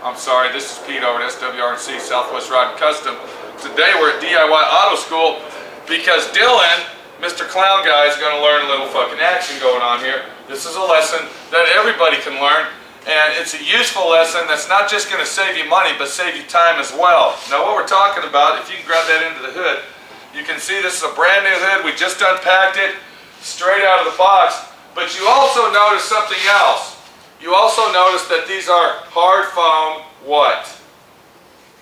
I'm sorry, this is Pete over at SWRC Southwest Rod and Custom. Today we're at DIY Auto School because Dylan, Mr. Clown Guy, is going to learn a little fucking action going on here. This is a lesson that everybody can learn and it's a useful lesson that's not just going to save you money but save you time as well. Now what we're talking about, if you can grab that into the hood, you can see this is a brand new hood. We just unpacked it straight out of the box. But you also notice something else. You also notice that these are hard foam what?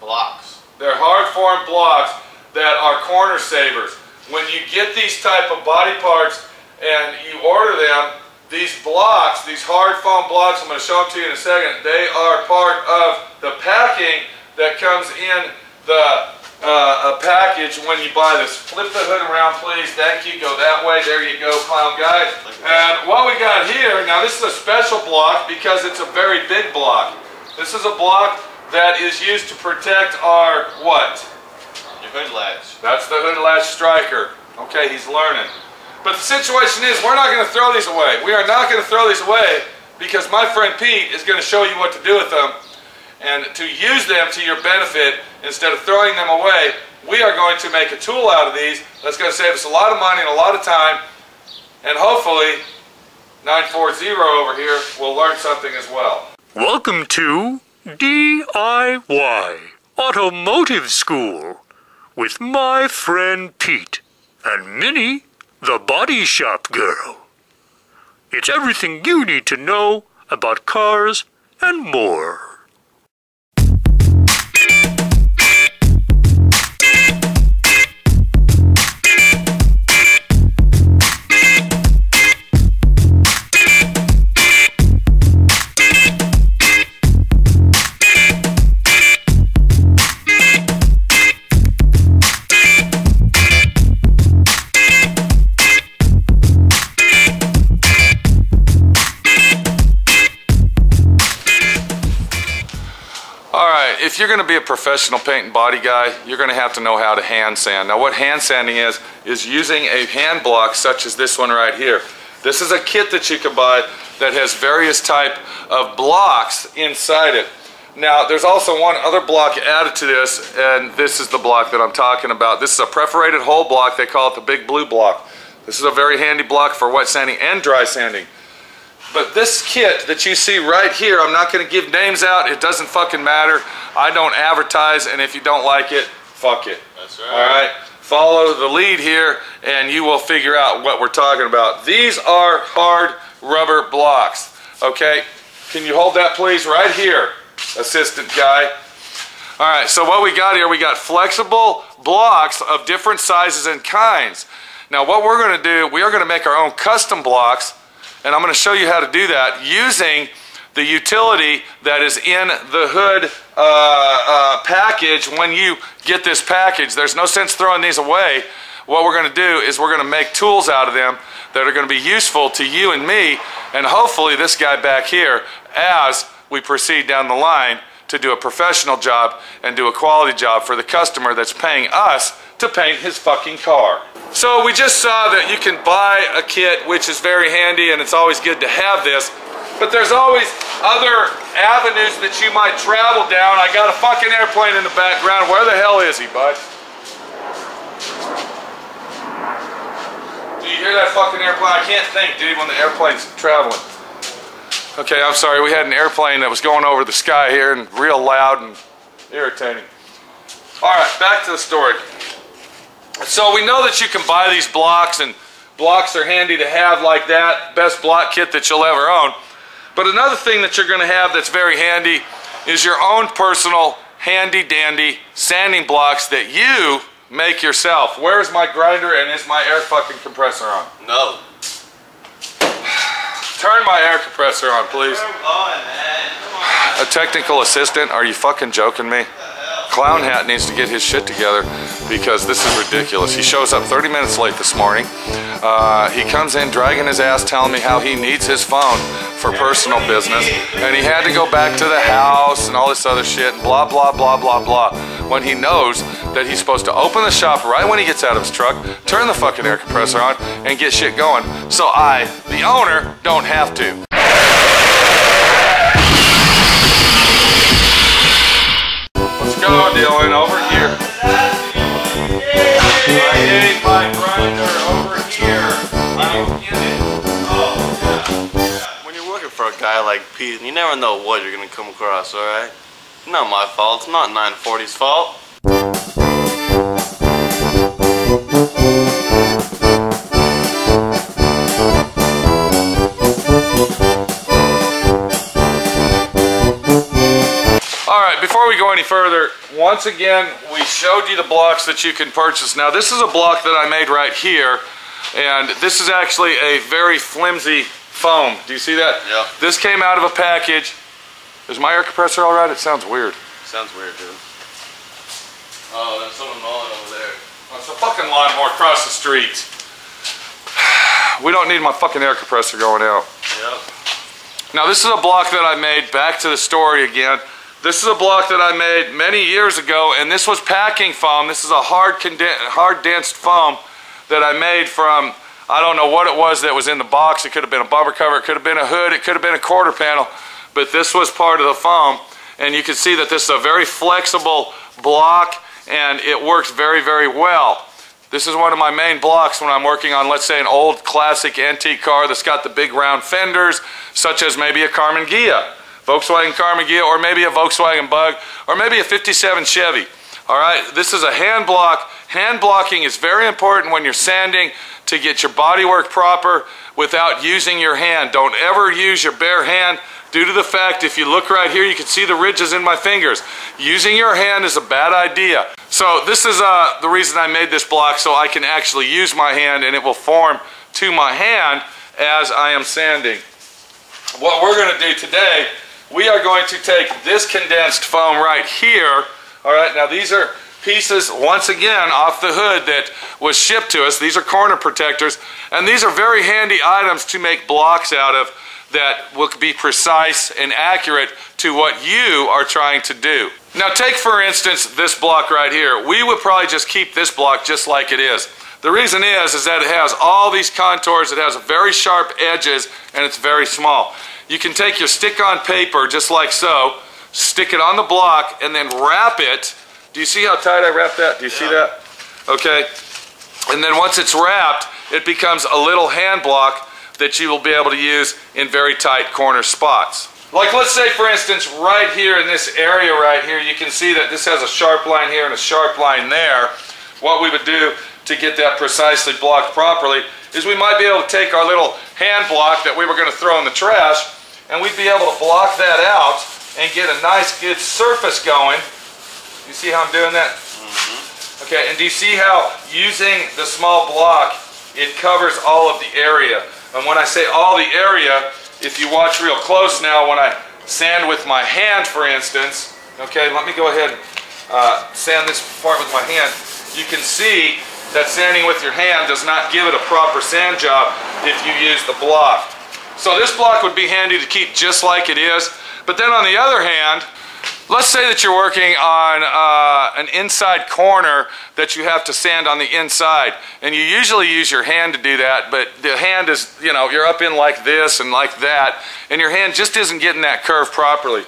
Blocks. They're hard form blocks that are corner savers. When you get these type of body parts and you order them, these blocks, these hard foam blocks, I'm going to show them to you in a second, they are part of the packing that comes in the uh, a package when you buy this. Flip the hood around, please. Thank you. Go that way. There you go, clown guy. And what we got here, now this is a special block because it's a very big block. This is a block that is used to protect our what? Your hood latch. That's the hood latch striker. Okay, he's learning. But the situation is we're not going to throw these away. We are not going to throw these away because my friend Pete is going to show you what to do with them and to use them to your benefit instead of throwing them away. We are going to make a tool out of these that's going to save us a lot of money and a lot of time and hopefully 940 over here will learn something as well. Welcome to DIY Automotive School with my friend Pete and Minnie the body shop girl. It's everything you need to know about cars and more. Professional paint and body guy, you're going to have to know how to hand sand. Now what hand sanding is, is using a hand block such as this one right here. This is a kit that you can buy that has various type of blocks inside it. Now there's also one other block added to this and this is the block that I'm talking about. This is a perforated hole block, they call it the big blue block. This is a very handy block for wet sanding and dry sanding. But this kit that you see right here, I'm not going to give names out. It doesn't fucking matter. I don't advertise, and if you don't like it, fuck it. That's right. All right? Follow the lead here, and you will figure out what we're talking about. These are hard rubber blocks. Okay? Can you hold that, please? Right here, assistant guy. All right, so what we got here, we got flexible blocks of different sizes and kinds. Now what we're going to do, we are going to make our own custom blocks and I'm going to show you how to do that using the utility that is in the hood uh, uh, package when you get this package. There's no sense throwing these away. What we're going to do is we're going to make tools out of them that are going to be useful to you and me and hopefully this guy back here as we proceed down the line to do a professional job and do a quality job for the customer that's paying us to paint his fucking car. So we just saw that you can buy a kit which is very handy and it's always good to have this but there's always other avenues that you might travel down. I got a fucking airplane in the background. Where the hell is he, bud? Do you hear that fucking airplane? I can't think, dude, when the airplane's traveling. Okay, I'm sorry. We had an airplane that was going over the sky here and real loud and irritating. All right, back to the story. So we know that you can buy these blocks and blocks are handy to have like that. Best block kit that you'll ever own. But another thing that you're going to have that's very handy is your own personal handy dandy sanding blocks that you make yourself. Where's my grinder and is my air fucking compressor on? No. Turn my air compressor on, please. On, A technical assistant? Are you fucking joking me? Clown Hat needs to get his shit together because this is ridiculous. He shows up 30 minutes late this morning. Uh, he comes in dragging his ass telling me how he needs his phone for personal business and he had to go back to the house and all this other shit and blah blah blah blah blah. when he knows that he's supposed to open the shop right when he gets out of his truck, turn the fucking air compressor on, and get shit going. So I, the owner, don't have to. Go, Dylan, over here. I need my grinder over here. I don't it. When you're working for a guy like Pete, you never know what you're gonna come across, alright? Not my fault, it's not 940's fault. All right, before we go any further, once again, we showed you the blocks that you can purchase. Now, this is a block that I made right here, and this is actually a very flimsy foam. Do you see that? Yeah. This came out of a package. Is my air compressor all right? It sounds weird. Sounds weird, dude. Oh, there's someone mowing over there. Oh, It's a fucking lawnmower across the street. We don't need my fucking air compressor going out. Yep. Now this is a block that I made, back to the story again. This is a block that I made many years ago and this was packing foam. This is a hard, hard densed foam that I made from, I don't know what it was that was in the box. It could have been a bumper cover, it could have been a hood, it could have been a quarter panel, but this was part of the foam. And you can see that this is a very flexible block and it works very, very well. This is one of my main blocks when I'm working on, let's say, an old classic antique car that's got the big round fenders, such as maybe a Karmann Ghia, Volkswagen Karmann Ghia, or maybe a Volkswagen Bug, or maybe a 57 Chevy. All right, this is a hand block. Hand blocking is very important when you're sanding to get your body work proper without using your hand. Don't ever use your bare hand due to the fact if you look right here you can see the ridges in my fingers using your hand is a bad idea so this is uh, the reason I made this block so I can actually use my hand and it will form to my hand as I am sanding what we're going to do today we are going to take this condensed foam right here all right now these are pieces once again off the hood that was shipped to us these are corner protectors and these are very handy items to make blocks out of that will be precise and accurate to what you are trying to do. Now take for instance this block right here. We would probably just keep this block just like it is. The reason is, is that it has all these contours, it has very sharp edges, and it's very small. You can take your stick-on paper just like so, stick it on the block, and then wrap it. Do you see how tight I wrapped that? Do you see that? Okay. And then once it's wrapped, it becomes a little hand block that you will be able to use in very tight corner spots. Like let's say for instance right here in this area right here you can see that this has a sharp line here and a sharp line there. What we would do to get that precisely blocked properly is we might be able to take our little hand block that we were going to throw in the trash and we'd be able to block that out and get a nice good surface going. You see how I'm doing that? Okay, and do you see how using the small block it covers all of the area? And when I say all the area, if you watch real close now, when I sand with my hand, for instance, okay, let me go ahead and uh, sand this part with my hand. You can see that sanding with your hand does not give it a proper sand job if you use the block. So this block would be handy to keep just like it is. But then on the other hand, Let's say that you're working on uh, an inside corner that you have to sand on the inside, and you usually use your hand to do that, but the hand is, you know, you're up in like this and like that, and your hand just isn't getting that curve properly.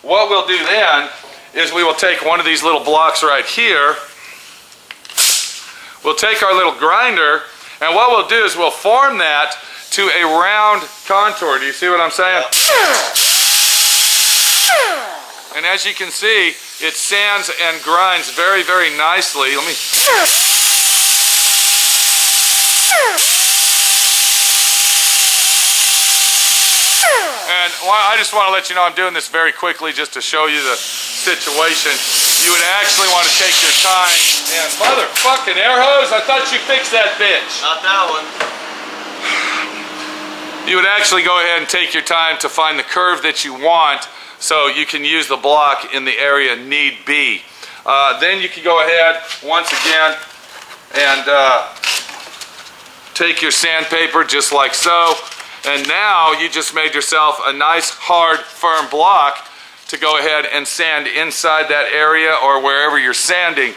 What we'll do then is we will take one of these little blocks right here, we'll take our little grinder, and what we'll do is we'll form that to a round contour. Do you see what I'm saying? And as you can see, it sands and grinds very, very nicely. Let me. And I just want to let you know I'm doing this very quickly just to show you the situation. You would actually want to take your time. And motherfucking air hose, I thought you fixed that bitch. Not that one. You would actually go ahead and take your time to find the curve that you want so you can use the block in the area need be. Uh, then you can go ahead once again and uh, take your sandpaper just like so. And now you just made yourself a nice hard firm block to go ahead and sand inside that area or wherever you're sanding.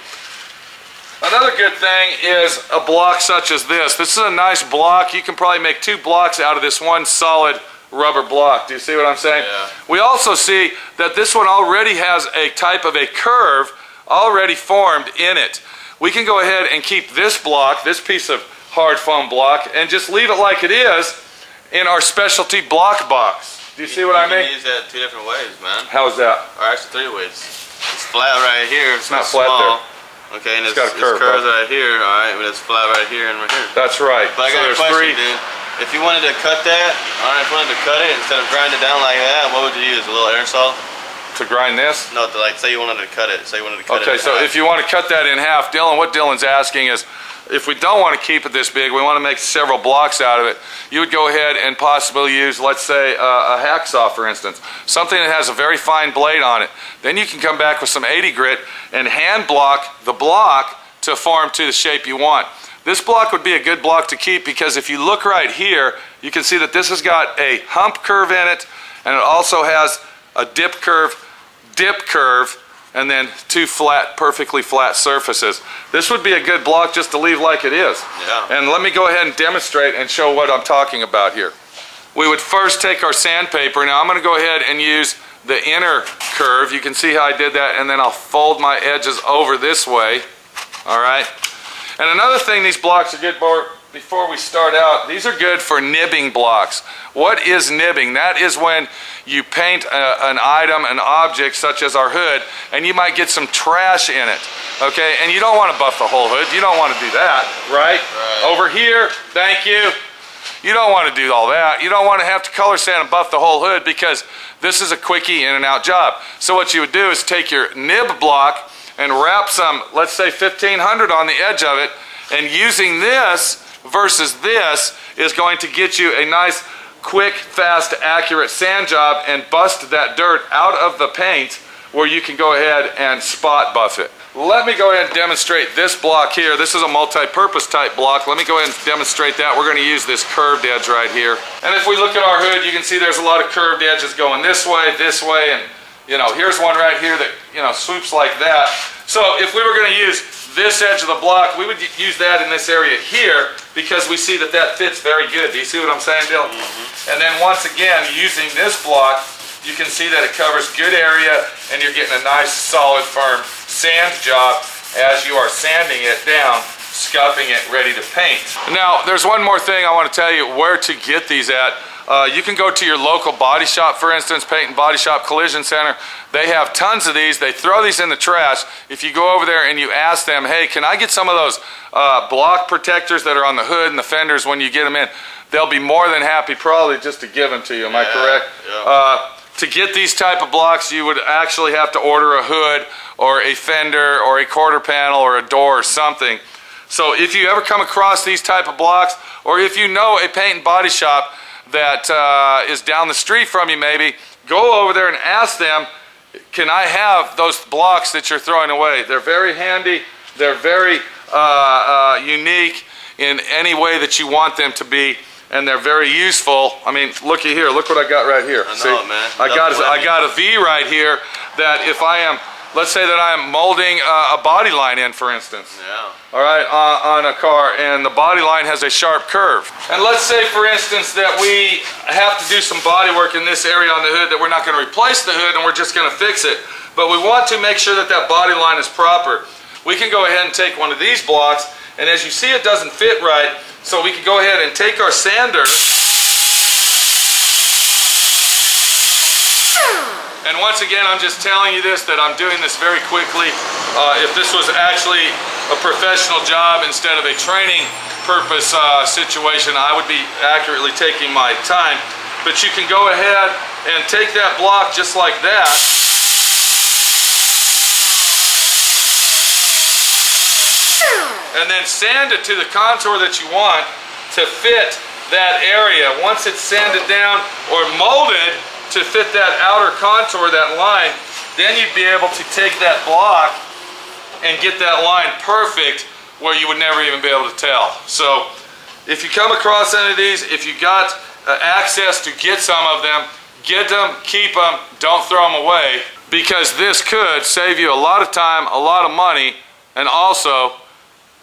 Another good thing is a block such as this. This is a nice block. You can probably make two blocks out of this one solid rubber block. Do you see what I'm saying? Yeah. We also see that this one already has a type of a curve already formed in it. We can go ahead and keep this block, this piece of hard foam block, and just leave it like it is in our specialty block box. Do you see what I You mean? can use that two different ways, man. How is that? Or actually three ways. It's flat right here. It's, not not flat small. Okay, and It's it's, got a curve, curves right here, all right, but it's flat right here and right here. That's right. But I so got a question, three. dude. If you wanted to cut that, all right, if you wanted to cut it instead of grind it down like that, what would you use? A little air aerosol? To grind this? No, to like say you wanted to cut it. Say you wanted to cut Okay, it. in so half. if you want to cut that in half, Dylan, what Dylan's asking is, if we don't want to keep it this big, we want to make several blocks out of it, you would go ahead and possibly use, let's say, uh, a hacksaw, for instance, something that has a very fine blade on it. Then you can come back with some 80 grit and hand block the block to form to the shape you want. This block would be a good block to keep because if you look right here, you can see that this has got a hump curve in it, and it also has a dip curve, dip curve, and then two flat, perfectly flat surfaces. This would be a good block just to leave like it is. Yeah. And let me go ahead and demonstrate and show what I'm talking about here. We would first take our sandpaper. Now I'm going to go ahead and use the inner curve. You can see how I did that, and then I'll fold my edges over this way. All right. And another thing these blocks are good for, before we start out, these are good for nibbing blocks. What is nibbing? That is when you paint a, an item, an object such as our hood, and you might get some trash in it. Okay, and you don't want to buff the whole hood. You don't want to do that, right? Right. Over here, thank you. You don't want to do all that. You don't want to have to color sand and buff the whole hood because this is a quickie in and out job. So what you would do is take your nib block and wrap some, let's say 1500 on the edge of it, and using this versus this is going to get you a nice, quick, fast, accurate sand job and bust that dirt out of the paint where you can go ahead and spot buff it. Let me go ahead and demonstrate this block here. This is a multi-purpose type block. Let me go ahead and demonstrate that. We're going to use this curved edge right here. And if we look at our hood, you can see there's a lot of curved edges going this way, this way, and you know, here's one right here that, you know, swoops like that. So if we were going to use this edge of the block, we would use that in this area here because we see that that fits very good. Do you see what I'm saying, Dylan? Mm-hmm. And then once again, using this block, you can see that it covers good area and you're getting a nice, solid, firm sand job as you are sanding it down, scuffing it, ready to paint. Now, there's one more thing I want to tell you where to get these at. Uh, you can go to your local body shop, for instance, Paint and Body Shop Collision Center. They have tons of these. They throw these in the trash. If you go over there and you ask them, hey, can I get some of those uh, block protectors that are on the hood and the fenders when you get them in? They'll be more than happy probably just to give them to you. Am I correct? yeah. Uh, to get these type of blocks, you would actually have to order a hood or a fender or a quarter panel or a door or something. So if you ever come across these type of blocks, or if you know a paint and body shop that uh, is down the street from you maybe, go over there and ask them, can I have those blocks that you're throwing away? They're very handy, they're very uh, uh, unique in any way that you want them to be, and they're very useful. I mean, looky here, look what I got right here. I know it, man. I got, Double I got a V right here that if I am, let's say that I am molding uh, a body line in, for instance Yeah. all right, on, on a car, and the body line has a sharp curve. And let's say, for instance, that we have to do some body work in this area on the hood that we're not going to replace the hood and we're just going to fix it. But we want to make sure that that body line is proper. We can go ahead and take one of these blocks, and as you see, it doesn't fit right, so we can go ahead and take our sander And once again, I'm just telling you this, that I'm doing this very quickly. Uh, if this was actually a professional job instead of a training purpose uh, situation, I would be accurately taking my time. But you can go ahead and take that block just like that. And then sand it to the contour that you want to fit that area. Once it's sanded down or molded to fit that outer contour, that line, then you'd be able to take that block and get that line perfect where you would never even be able to tell. So if you come across any of these, if you got uh, access to get some of them, Get them, keep them, don't throw them away because this could save you a lot of time, a lot of money, and also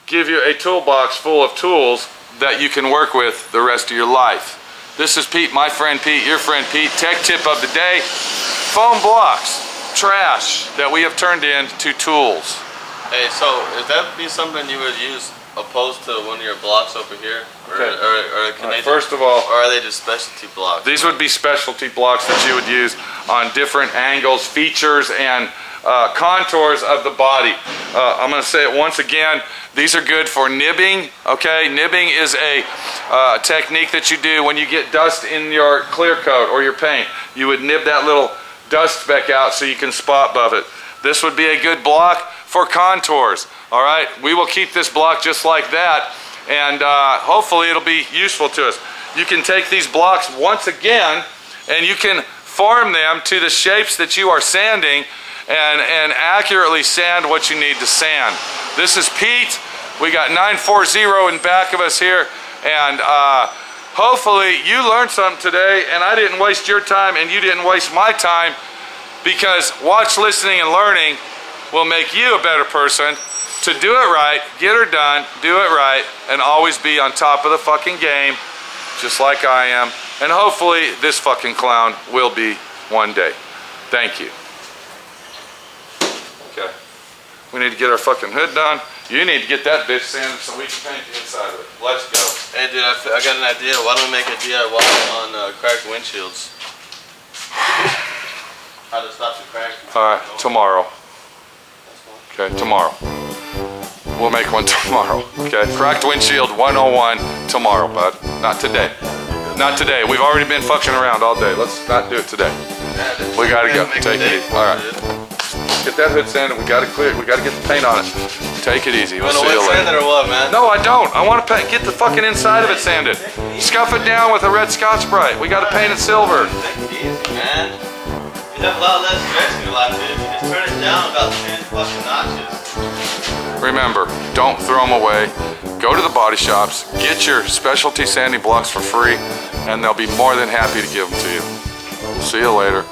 give you a toolbox full of tools that you can work with the rest of your life. This is Pete, my friend Pete, your friend Pete. Tech tip of the day, foam blocks, trash that we have turned into tools. Hey, so is that be something you would use opposed to one of your blocks over here? Or, Okay. or, or can All right, they first of all, or are they just specialty blocks? These would be specialty blocks that you would use on different angles, features, and uh, contours of the body. Uh, I'm going to say it once again. These are good for nibbing. Okay, nibbing is a uh, technique that you do when you get dust in your clear coat or your paint. You would nib that little dust speck out so you can spot buff it. This would be a good block for contours. All right, we will keep this block just like that, and uh, hopefully it'll be useful to us. You can take these blocks once again, and you can form them to the shapes that you are sanding, and and accurately sand what you need to sand. This is Pete. We got 940 in back of us here, and. Uh, Hopefully you learned something today and I didn't waste your time and you didn't waste my time because watch, listening, and learning will make you a better person to do it right, get her done, do it right, and always be on top of the fucking game, just like I am. And hopefully this fucking clown will be one day. Thank you. Okay. We need to get our fucking hood done. You need to get that bitch sanded so we can paint the inside of it. Let's go. Hey, dude, I got an idea. Why don't we make a DIY on uh, cracked windshields? How to stop the crack? All right, tomorrow. Okay, tomorrow. We'll make one tomorrow. Okay, cracked windshield 101 tomorrow, bud. Not today. Not today. We've already been fucking around all day. Let's not do it today. We gotta go. Take it easy. All right. Get that hood sanded. We gotta clear. it. We gotta get the paint on it. Take it easy. We'll wanna you wet sand later. it or what, man? No, I don't. I want to paint. Get the fucking inside of it sanded. Scuff it down with a red Scotch Brite. We gotta paint it silver. Take it easy, man. You have a lot less stress in your life, dude. You just turn it down about 10 fucking notches. Remember, don't throw them away. Go to the body shops, get your specialty sanding blocks for free, and they'll be more than happy to give them to you. See you later,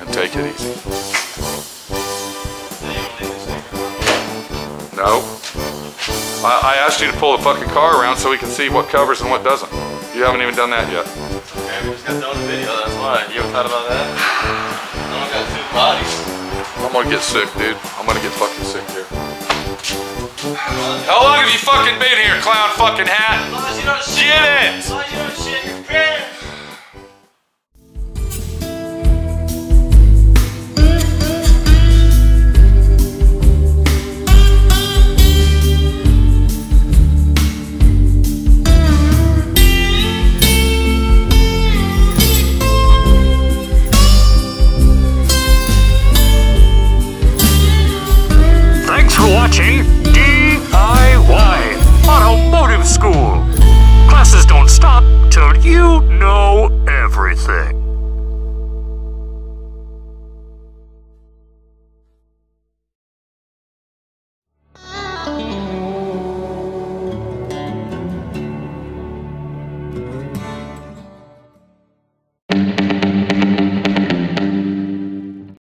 and take it easy. No. I, I asked you to pull the fucking car around so we can see what covers and what doesn't. You haven't even done that yet. Okay, we just got done with the video, that's why. You ever thought about that? I don't got two bodies. I'm gonna get sick, dude. I'm gonna get fucking sick here. How long have you fucking been here, clown fucking hat? As long as you don't shit. Get it! As long as you don't shit.